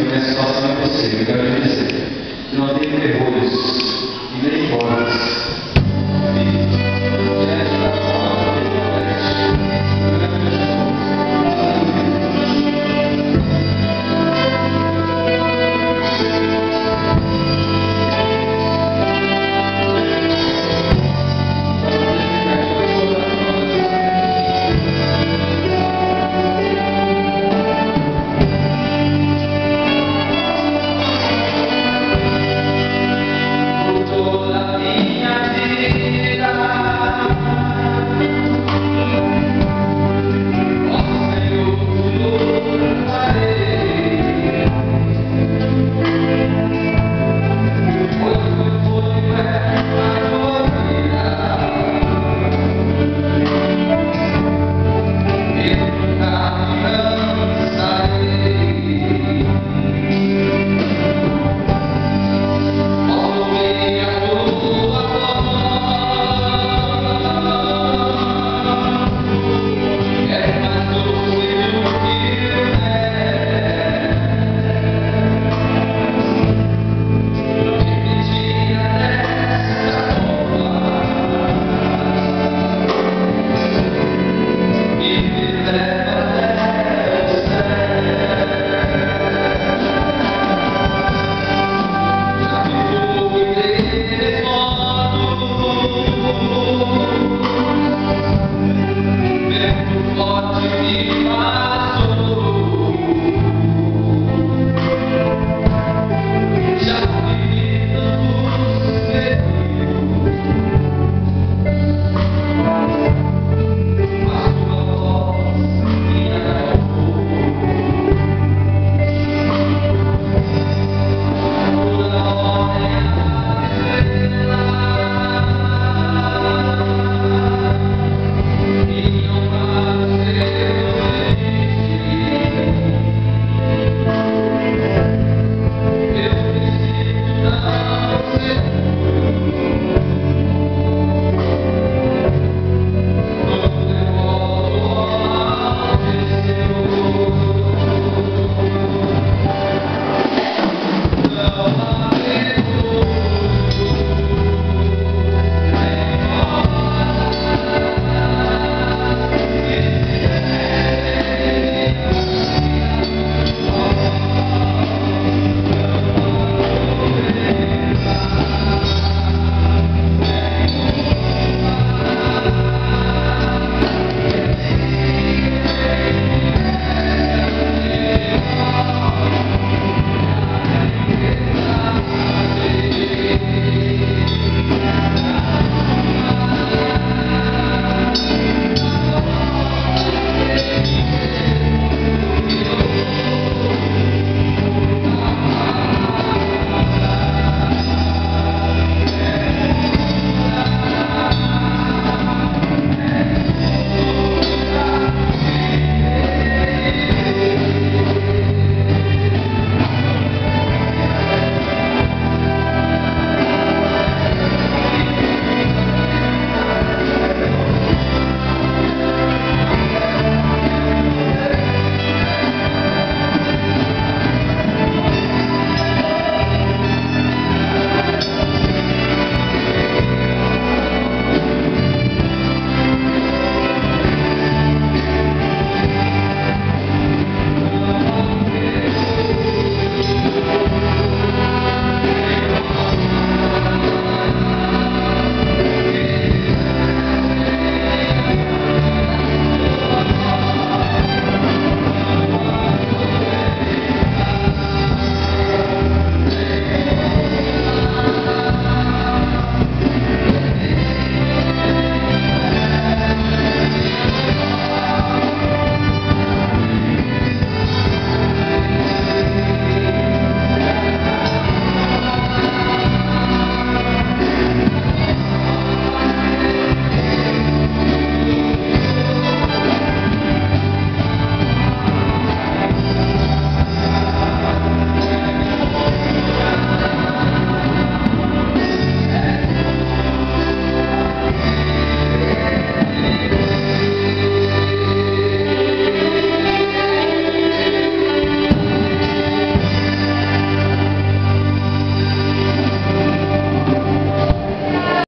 possível, minha situação é possível, eu quero te dizer. Não tem terrores